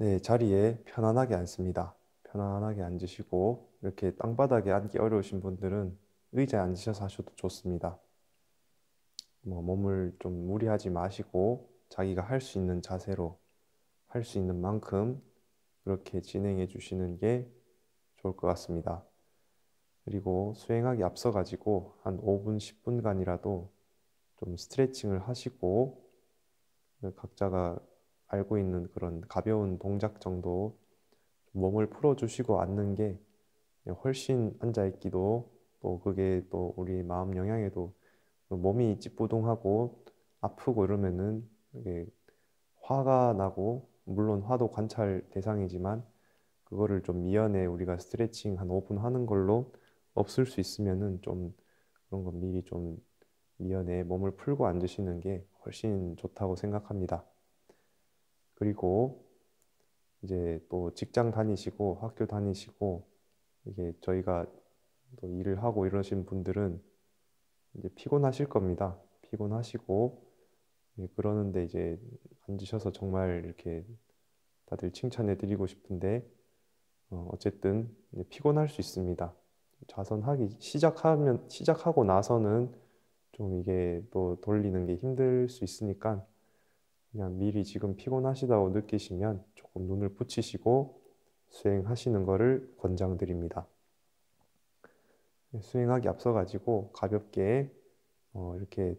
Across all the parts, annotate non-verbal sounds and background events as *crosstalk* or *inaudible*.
네, 자리에 편안하게 앉습니다. 편안하게 앉으시고 이렇게 땅바닥에 앉기 어려우신 분들은 의자에 앉으셔서 하셔도 좋습니다. 뭐 몸을 좀 무리하지 마시고 자기가 할 수 있는 자세로 할 수 있는 만큼 그렇게 진행해 주시는 게 좋을 것 같습니다. 그리고 수행하기 앞서 가지고 한 5분, 10분간이라도 좀 스트레칭을 하시고 각자가 알고 있는 그런 가벼운 동작 정도 몸을 풀어주시고 앉는 게 훨씬 앉아있기도 또 그게 또 우리 마음 영향에도 몸이 찌뿌둥하고 아프고 이러면은 이게 화가 나고 물론 화도 관찰 대상이지만 그거를 좀 미연에 우리가 스트레칭 한 5분 하는 걸로 없을 수 있으면은 좀 그런 거 미리 좀 미연에 몸을 풀고 앉으시는 게 훨씬 좋다고 생각합니다. 그리고 이제 또 직장 다니시고 학교 다니시고 이게 저희가 또 일을 하고 이러신 분들은 이제 피곤하실 겁니다. 피곤하시고 예, 그러는데 이제 앉으셔서 정말 이렇게 다들 칭찬해 드리고 싶은데 어, 어쨌든 피곤할 수 있습니다. 좌선하기 시작하면 시작하고 나서는 좀 이게 또 돌리는 게 힘들 수 있으니까 그냥 미리 지금 피곤하시다고 느끼시면 조금 눈을 붙이시고 수행하시는 것을 권장드립니다. 수행하기 앞서 가지고 가볍게 어 이렇게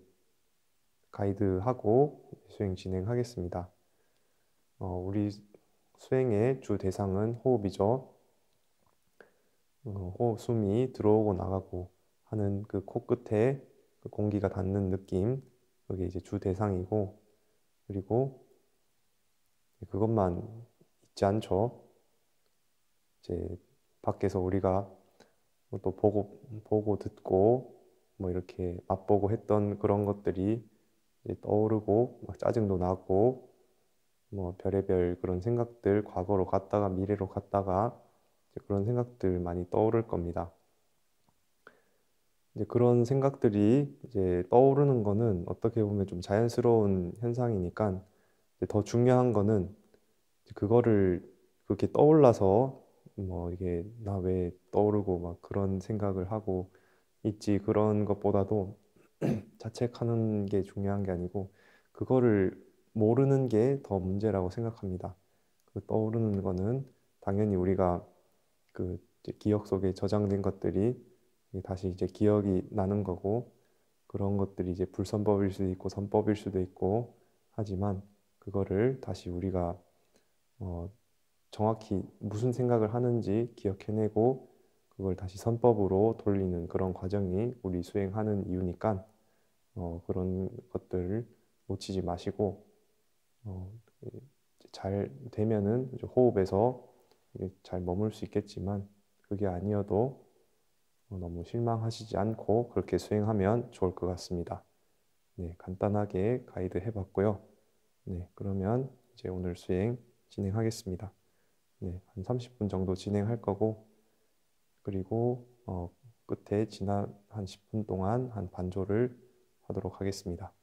가이드하고 수행 진행하겠습니다. 어 우리 수행의 주 대상은 호흡이죠. 어 호흡 숨이 들어오고 나가고 하는 그 코끝에 그 공기가 닿는 느낌, 그게 이제 주 대상이고, 그리고 그것만 있지 않죠. 이제 밖에서 우리가 또 보고, 보고 듣고, 뭐 이렇게 맛보고 했던 그런 것들이 떠오르고, 막 짜증도 나고, 뭐 별의별 그런 생각들, 과거로 갔다가 미래로 갔다가 그런 생각들 많이 떠오를 겁니다. 이제 그런 생각들이 이제 떠오르는 거는 어떻게 보면 좀 자연스러운 현상이니까 더 중요한 거는 그거를 그렇게 떠올라서 뭐 이게 나 왜 떠오르고 막 그런 생각을 하고 있지 그런 것보다도 *clears throat* 자책하는 게 중요한 게 아니고 그거를 모르는 게 더 문제라고 생각합니다. 그 떠오르는 거는 당연히 우리가 그 기억 속에 저장된 것들이 다시 이제 기억이 나는 거고 그런 것들이 이제 불선법일 수도 있고 선법일 수도 있고 하지만 그거를 다시 우리가 어 정확히 무슨 생각을 하는지 기억해내고 그걸 다시 선법으로 돌리는 그런 과정이 우리 수행하는 이유니까 어 그런 것들을 놓치지 마시고 어 잘 되면은 호흡에서 잘 머물 수 있겠지만 그게 아니어도 어, 너무 실망하시지 않고 그렇게 수행하면 좋을 것 같습니다. 네, 간단하게 가이드 해봤고요. 네, 그러면 이제 오늘 수행 진행하겠습니다. 네, 한 30분 정도 진행할 거고, 그리고 어, 끝에 지난 한 10분 동안 한 반조를 하도록 하겠습니다.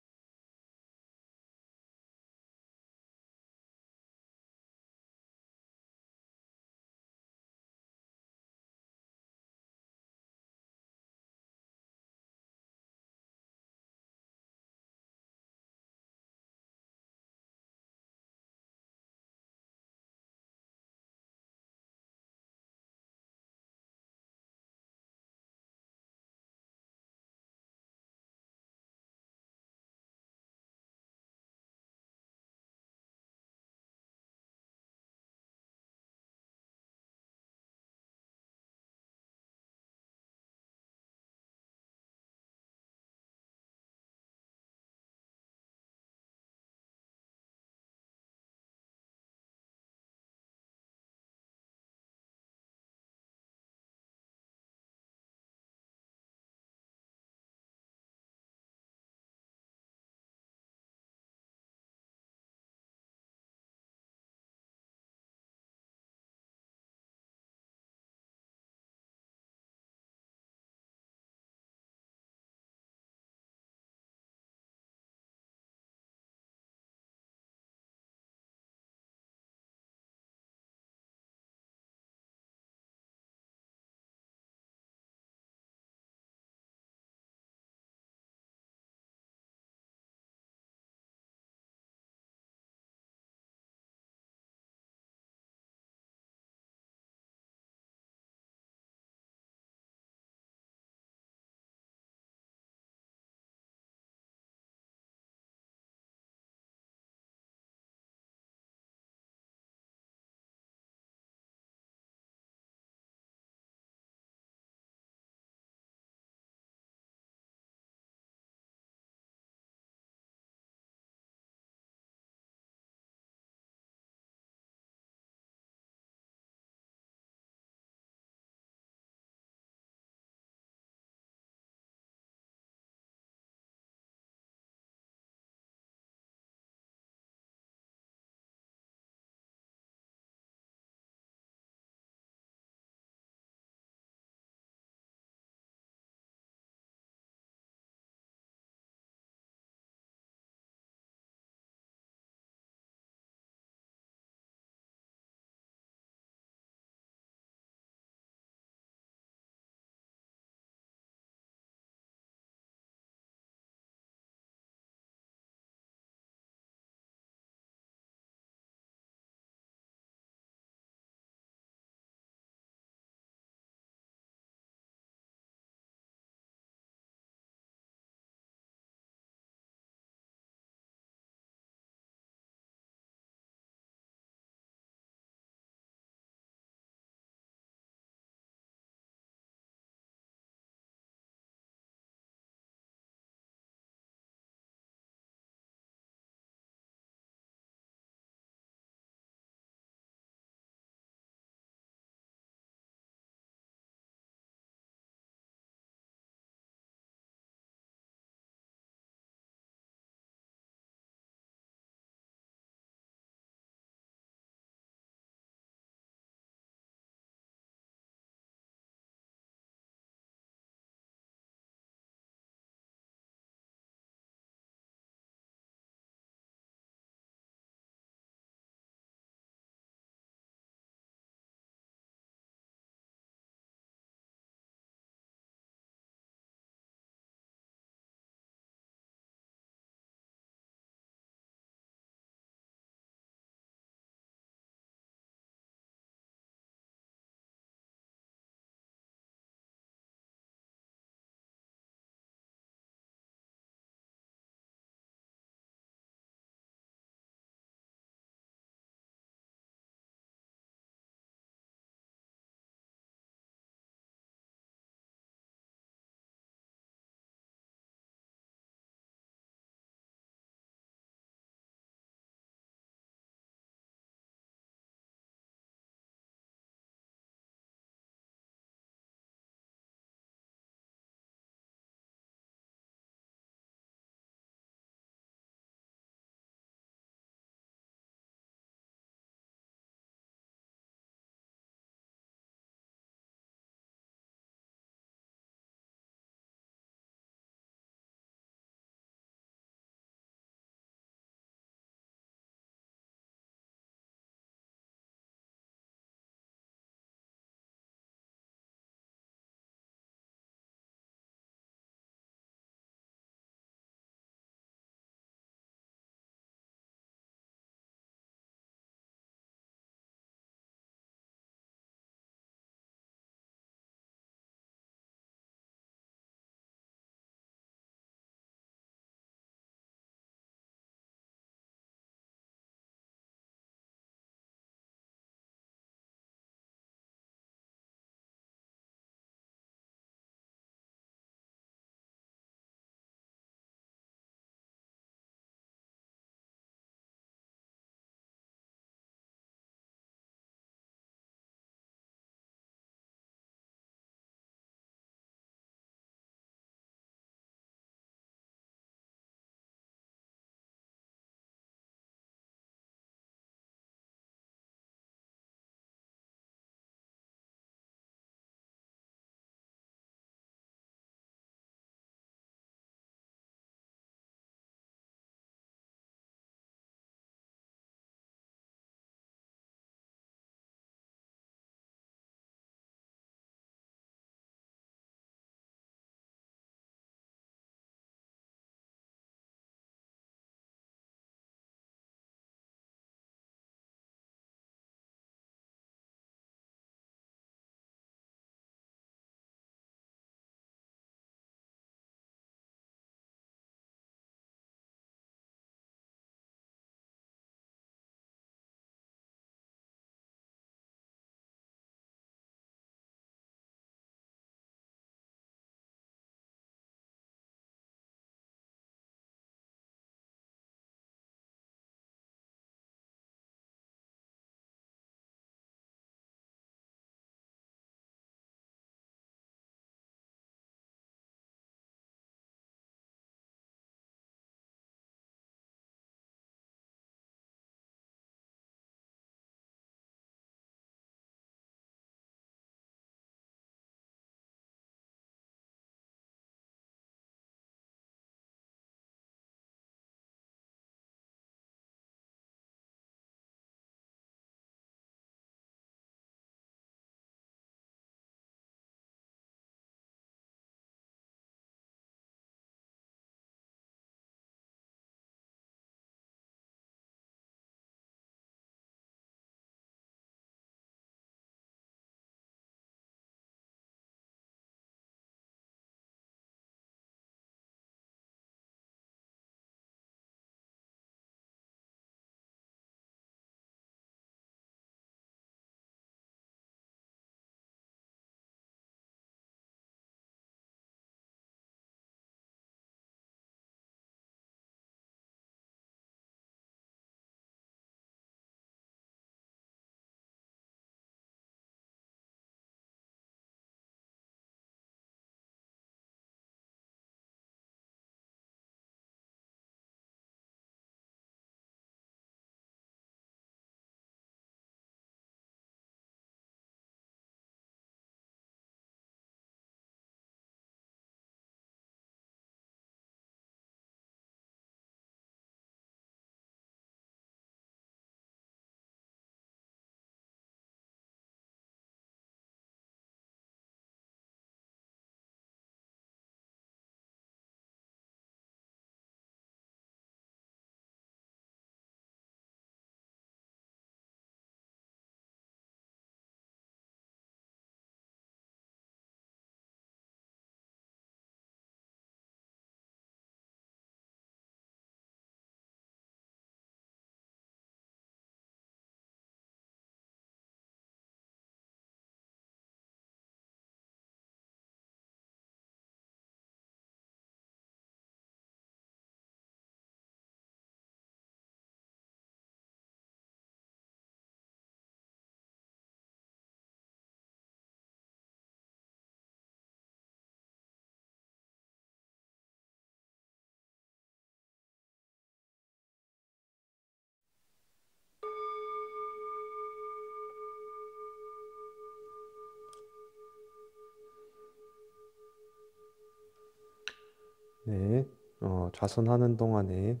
네, 어, 좌선하는 동안에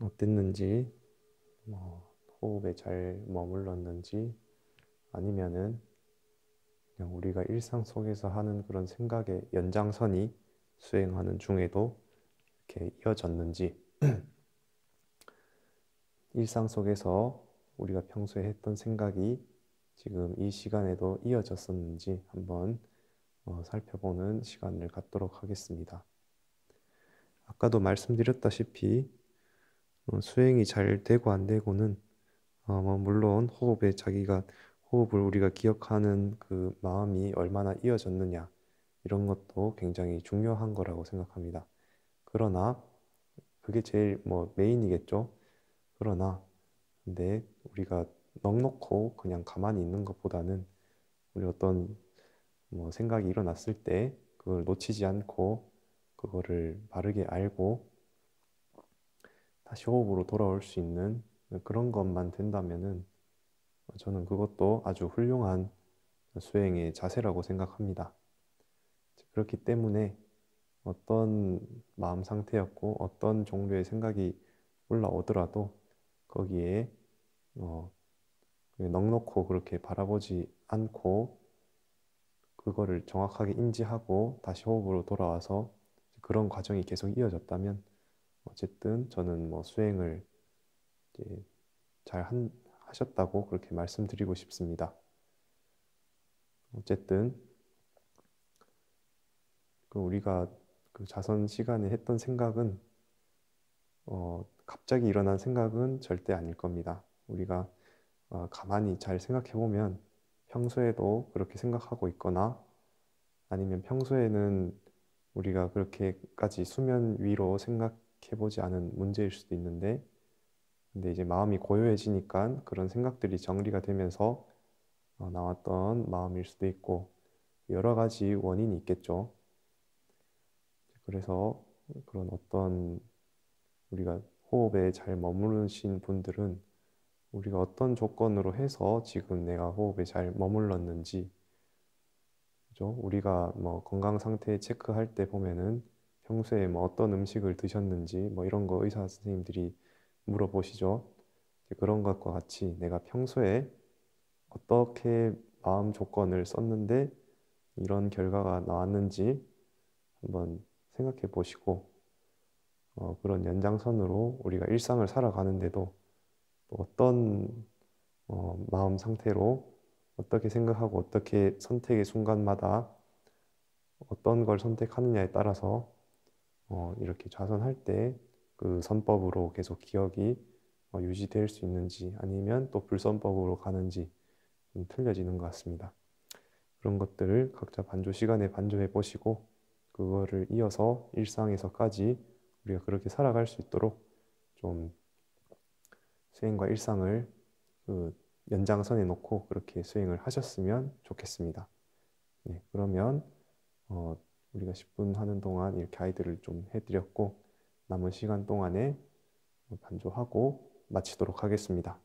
어땠는지, 뭐, 호흡에 잘 머물렀는지, 아니면은 그냥 우리가 일상 속에서 하는 그런 생각의 연장선이 수행하는 중에도 이렇게 이어졌는지, *clears throat* 일상 속에서 우리가 평소에 했던 생각이 지금 이 시간에도 이어졌었는지 한번 어, 살펴보는 시간을 갖도록 하겠습니다. 아까도 말씀드렸다시피 어, 수행이 잘 되고 안 되고는 어, 뭐 물론 호흡에 자기가 호흡을 우리가 기억하는 그 마음이 얼마나 이어졌느냐 이런 것도 굉장히 중요한 거라고 생각합니다. 그러나 그게 제일 뭐 메인이겠죠. 그러나 근데 우리가 넉넉고 그냥 가만히 있는 것보다는 우리 어떤 뭐 생각이 일어났을 때 그걸 놓치지 않고 그거를 바르게 알고 다시 호흡으로 돌아올 수 있는 그런 것만 된다면은 저는 그것도 아주 훌륭한 수행의 자세라고 생각합니다. 그렇기 때문에 어떤 마음 상태였고 어떤 종류의 생각이 올라오더라도 거기에 어, 넉넉고 그렇게 바라보지 않고 그거를 정확하게 인지하고 다시 호흡으로 돌아와서 그런 과정이 계속 이어졌다면 어쨌든 저는 뭐 수행을 잘 한, 하셨다고 그렇게 말씀드리고 싶습니다. 어쨌든 그 우리가 그 자선 시간에 했던 생각은 어, 갑자기 일어난 생각은 절대 아닐 겁니다. 우리가 어, 가만히 잘 생각해 보면 평소에도 그렇게 생각하고 있거나 아니면 평소에는 우리가 그렇게까지 수면 위로 생각해 보지 않은 문제일 수도 있는데 근데 이제 마음이 고요해지니까 그런 생각들이 정리가 되면서 어, 나왔던 마음일 수도 있고 여러 가지 원인이 있겠죠. 그래서 그런 어떤 우리가 호흡에 잘 머무르신 분들은 우리가 어떤 조건으로 해서 지금 내가 호흡에 잘 머물렀는지, 그죠? 우리가 뭐 건강 상태 체크할 때 보면은 평소에 뭐 어떤 음식을 드셨는지 뭐 이런 거 의사 선생님들이 물어보시죠. 그런 것과 같이 내가 평소에 어떻게 마음 조건을 썼는데 이런 결과가 나왔는지 한번 생각해 보시고 어, 그런 연장선으로 우리가 일상을 살아가는데도 어떤 어, 마음 상태로 어떻게 생각하고 어떻게 선택의 순간마다 어떤 걸 선택하느냐에 따라서 어, 이렇게 좌선할 때 그 선법으로 계속 기억이 어, 유지될 수 있는지 아니면 또 불선법으로 가는지 좀 틀려지는 것 같습니다. 그런 것들을 각자 반조 시간에 반조해 보시고 그거를 이어서 일상에서까지 우리가 그렇게 살아갈 수 있도록 좀 수행과 일상을 그 연장선에 놓고 그렇게 수행을 하셨으면 좋겠습니다. 네, 그러면 어, 우리가 10분 하는 동안 이렇게 아이들을 좀 해드렸고 남은 시간 동안에 반조하고 마치도록 하겠습니다.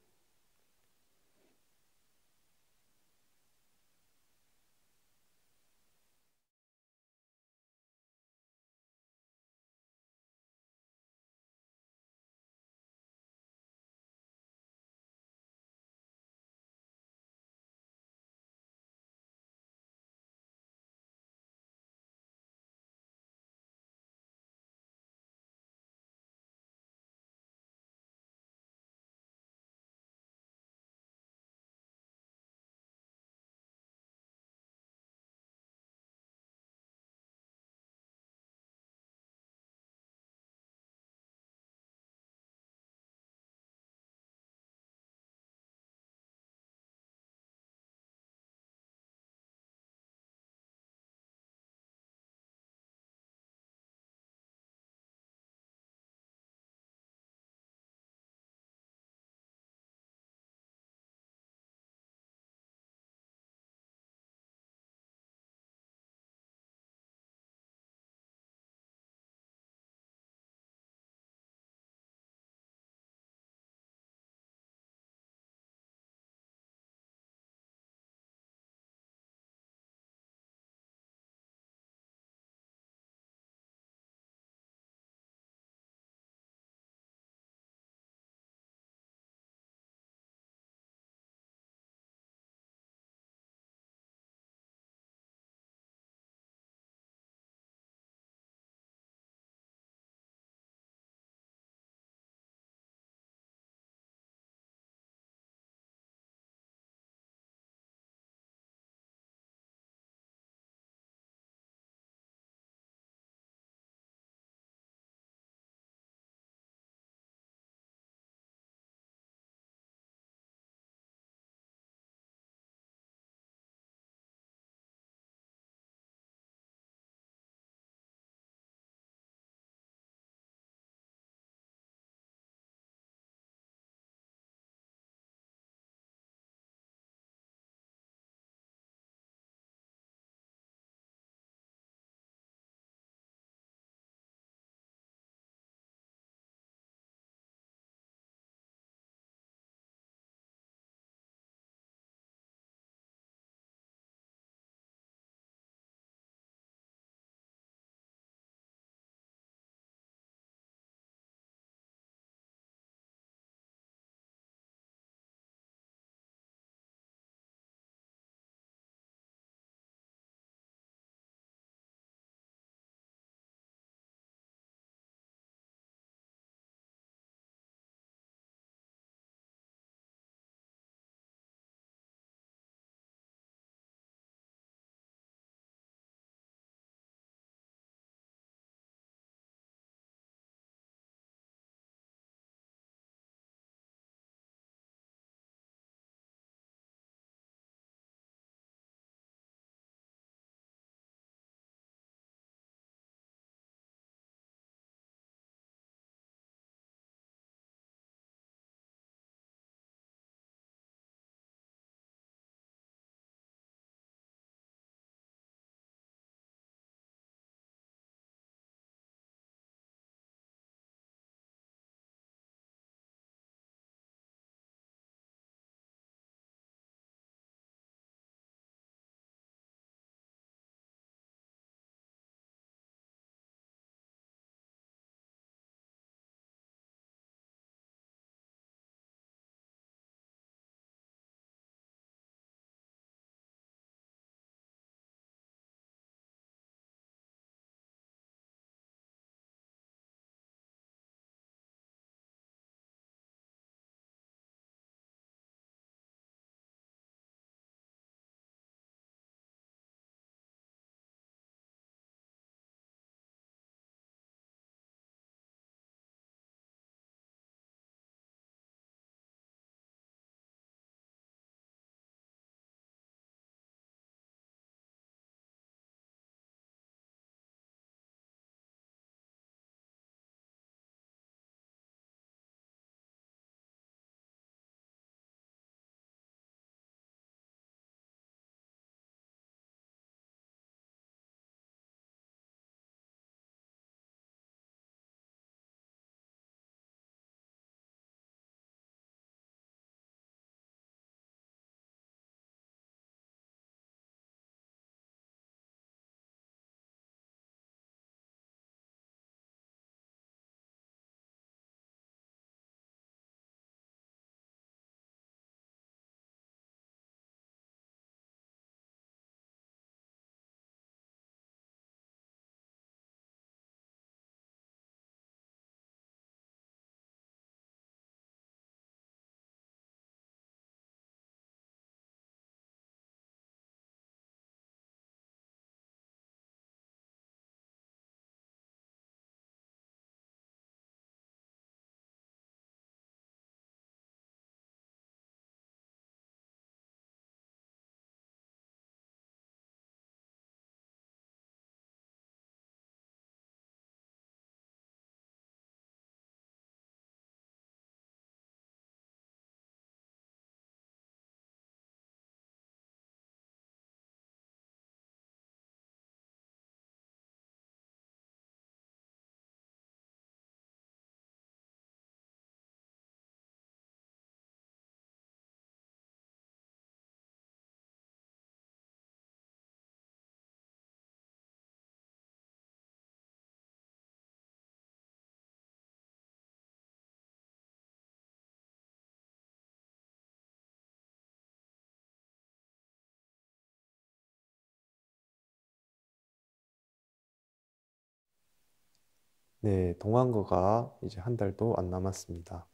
네, 동안거가 이제 한 달도 안 남았습니다.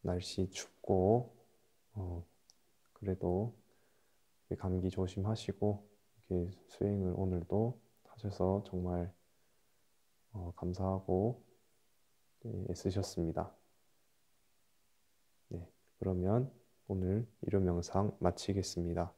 날씨 춥고, 어, 그래도 감기 조심하시고, 이렇게 수행을 오늘도 하셔서 정말 어, 감사하고 네, 애쓰셨습니다. 네, 그러면 오늘 일요 명상 마치겠습니다.